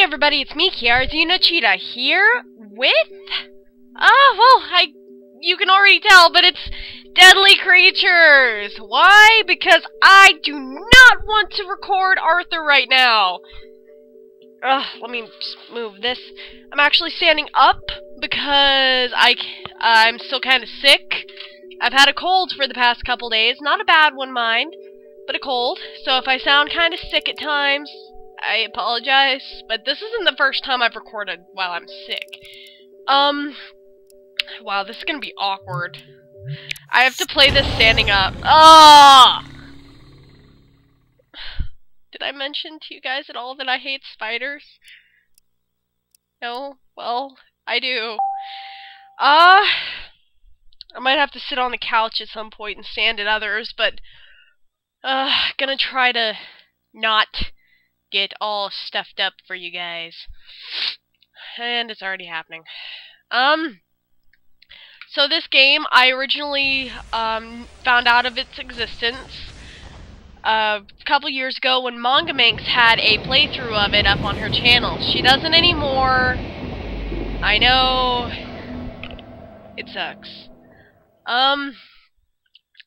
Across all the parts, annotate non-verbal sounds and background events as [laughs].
Hey everybody, it's me, Kiara Cheetah, here with... Oh, well, I... You can already tell, but it's Deadly Creatures! Why? Because I do not want to record Arthur right now! Ugh, let me move this. I'm actually standing up because I, I'm still kind of sick. I've had a cold for the past couple days. Not a bad one, mind, but a cold. So if I sound kind of sick at times, I apologize, but this isn't the first time I've recorded while I'm sick. Um, wow, this is gonna be awkward. I have to play this standing up. Ah! Did I mention to you guys at all that I hate spiders? No? Well, I do. Uh, I might have to sit on the couch at some point and stand at others, but, uh, gonna try to not get all stuffed up for you guys. And it's already happening. Um, so this game, I originally um, found out of its existence uh, a couple years ago when MangaMinx had a playthrough of it up on her channel. She doesn't anymore. I know. It sucks. Um,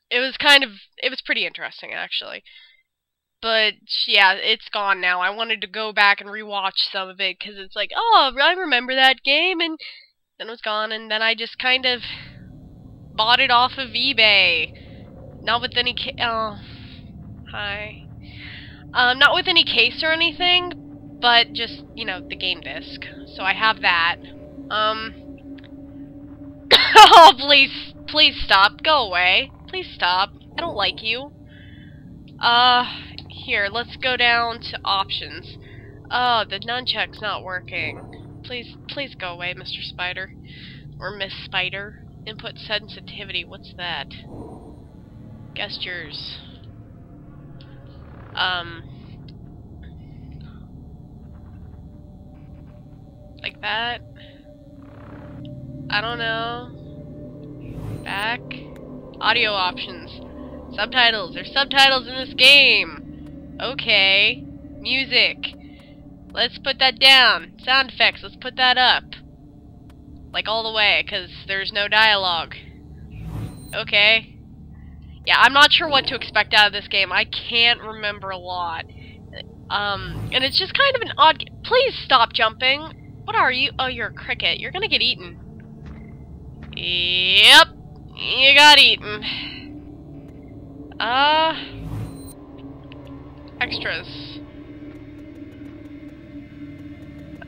it was kind of, it was pretty interesting actually. But yeah, it's gone now. I wanted to go back and rewatch some of it because it's like, oh, I remember that game, and then it was gone, and then I just kind of bought it off of eBay. Not with any oh, hi. Um, not with any case or anything, but just, you know, the game disc. So I have that. Um, [coughs] oh, please, please stop. Go away. Please stop. I don't like you. Uh, here, let's go down to options. Oh, the nunchuck's not working. Please, please go away, Mr. Spider. Or Miss Spider. Input sensitivity, what's that? Gestures. Um... Like that? I don't know. Back. Audio options. Subtitles. There's subtitles in this game. Okay. Music. Let's put that down. Sound effects, let's put that up. Like all the way, because there's no dialogue. Okay. Yeah, I'm not sure what to expect out of this game. I can't remember a lot. Um, and it's just kind of an odd... Please stop jumping. What are you? Oh, you're a cricket. You're gonna get eaten. Yep. You got eaten. Uh extras.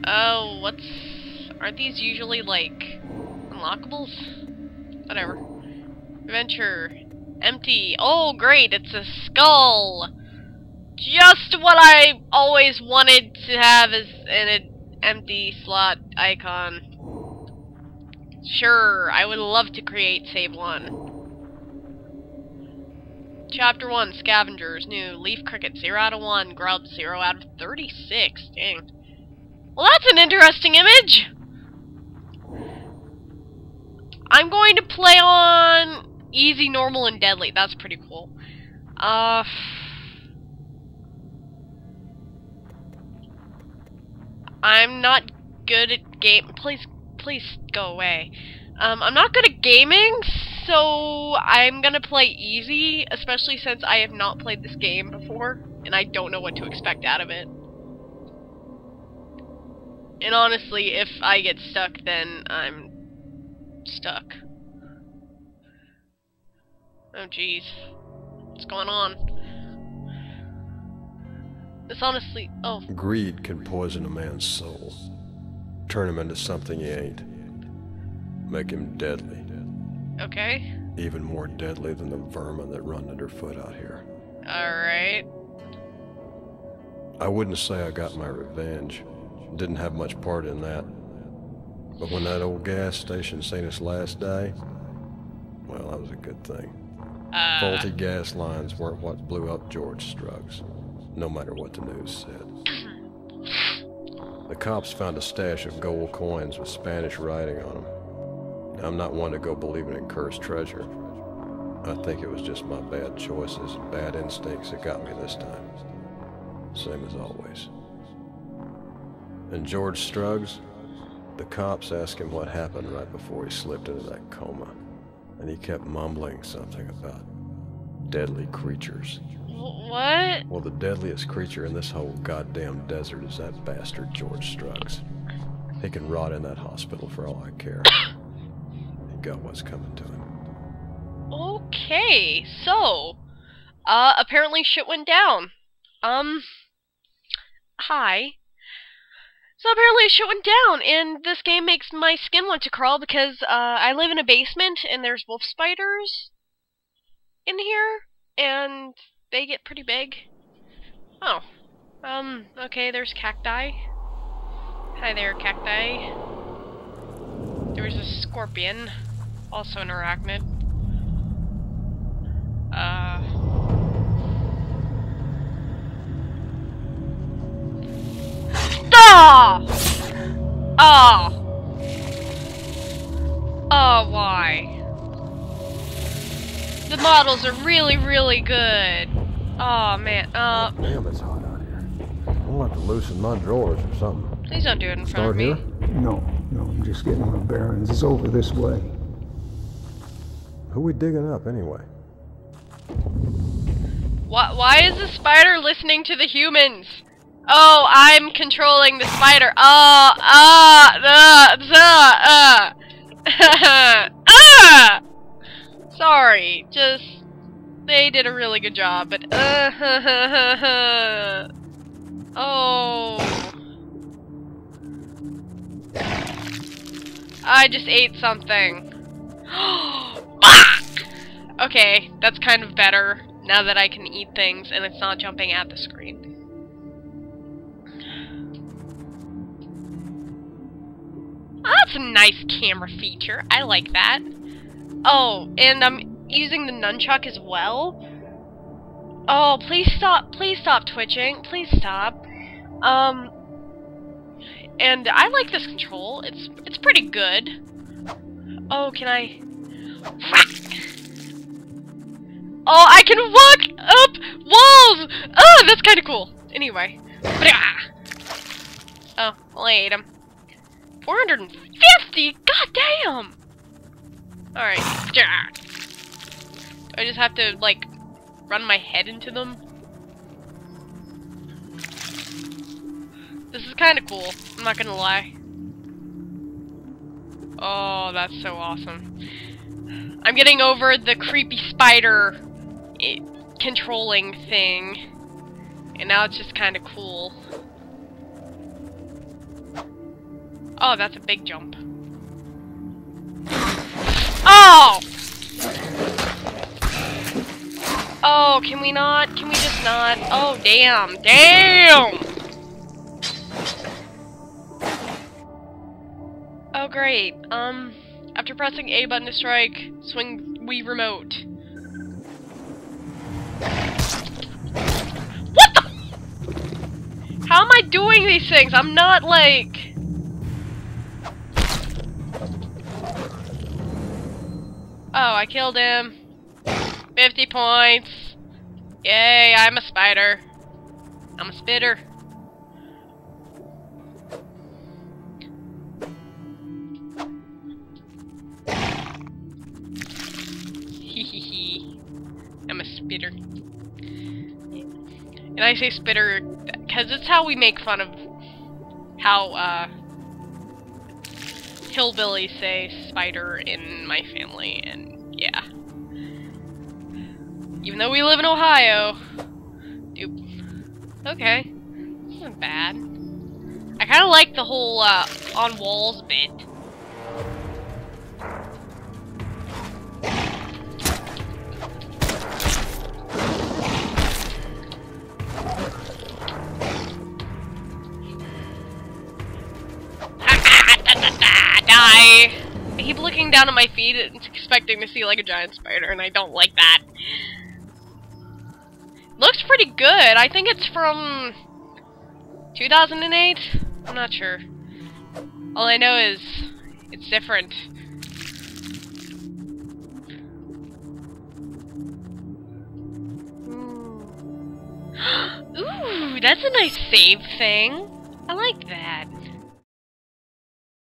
Oh, what's... Aren't these usually, like, unlockables? Whatever. Adventure. Empty. Oh, great, it's a skull! Just what I always wanted to have is an empty slot icon. Sure, I would love to create Save One. Chapter 1, Scavengers, new, Leaf Cricket, 0 out of 1, Grub, 0 out of 36, dang. Well, that's an interesting image! I'm going to play on easy, normal, and deadly. That's pretty cool. Uh... I'm not good at game- please, please go away. Um, I'm not good at gaming, so I'm gonna play easy, especially since I have not played this game before, and I don't know what to expect out of it. And honestly, if I get stuck, then I'm stuck. Oh jeez. What's going on? This honestly... oh. Greed can poison a man's soul. Turn him into something he ain't. Make him deadly. Okay. Even more deadly than the vermin that run underfoot out here. Alright. I wouldn't say I got my revenge. Didn't have much part in that. But when that old gas station seen its last day, well, that was a good thing. Uh, Faulty gas lines weren't what blew up George Struggs, no matter what the news said. [clears throat] the cops found a stash of gold coins with Spanish writing on them. I'm not one to go believing in cursed treasure. I think it was just my bad choices and bad instincts that got me this time. Same as always. And George Struggs? The cops asked him what happened right before he slipped into that coma. And he kept mumbling something about deadly creatures. What? Well, the deadliest creature in this whole goddamn desert is that bastard George Struggs. He can rot in that hospital for all I care. [coughs] got what's coming to him. Okay, so, uh, apparently shit went down. Um, hi. So apparently shit went down, and this game makes my skin want to crawl because, uh, I live in a basement and there's wolf spiders in here, and they get pretty big. Oh. Um, okay, there's cacti. Hi there, cacti. There's a scorpion, also an arachnid. Uh. Ah! Oh! Oh, why? The models are really, really good. Oh, man. Uh, Damn, it's hot out here. I'll have to loosen my drawers or something. please don't do it in front of me. here? No, no, I'm just getting my bearings. It's over this way. Who we digging up anyway? Why, why is the spider listening to the humans? Oh, I'm controlling the spider. Oh, ah, uh, uh, uh. ah! [laughs] Sorry, just they did a really good job, but uh, [laughs] oh, I just ate something. [gasps] Okay, that's kind of better now that I can eat things and it's not jumping at the screen. Oh, that's a nice camera feature. I like that. Oh, and I'm using the nunchuck as well. Oh, please stop. Please stop twitching. Please stop. Um and I like this control. It's it's pretty good. Oh, can I [laughs] Oh, I can walk up walls! Oh, that's kind of cool. Anyway. Oh, well, I ate him. 450? God damn! Alright. I just have to, like, run my head into them? This is kind of cool. I'm not gonna lie. Oh, that's so awesome. I'm getting over the creepy spider i controlling thing. And now it's just kind of cool. Oh, that's a big jump. Oh! Oh, can we not? Can we just not? Oh, damn. Damn! Oh, great. Um, after pressing A button to strike, swing Wii remote. How am I doing these things? I'm not like... Oh, I killed him. 50 points. Yay, I'm a spider. I'm a spitter. I'm a spitter. And I say spitter because it's how we make fun of how, uh, hillbillies say spider in my family, and yeah. Even though we live in Ohio. Doop. Okay. This isn't bad. I kind of like the whole, uh, on walls bit. [laughs] Die! I keep looking down at my feet and expecting to see like a giant spider, and I don't like that. Looks pretty good. I think it's from 2008. I'm not sure. All I know is it's different. Ooh, [gasps] that's a nice save thing. I like that.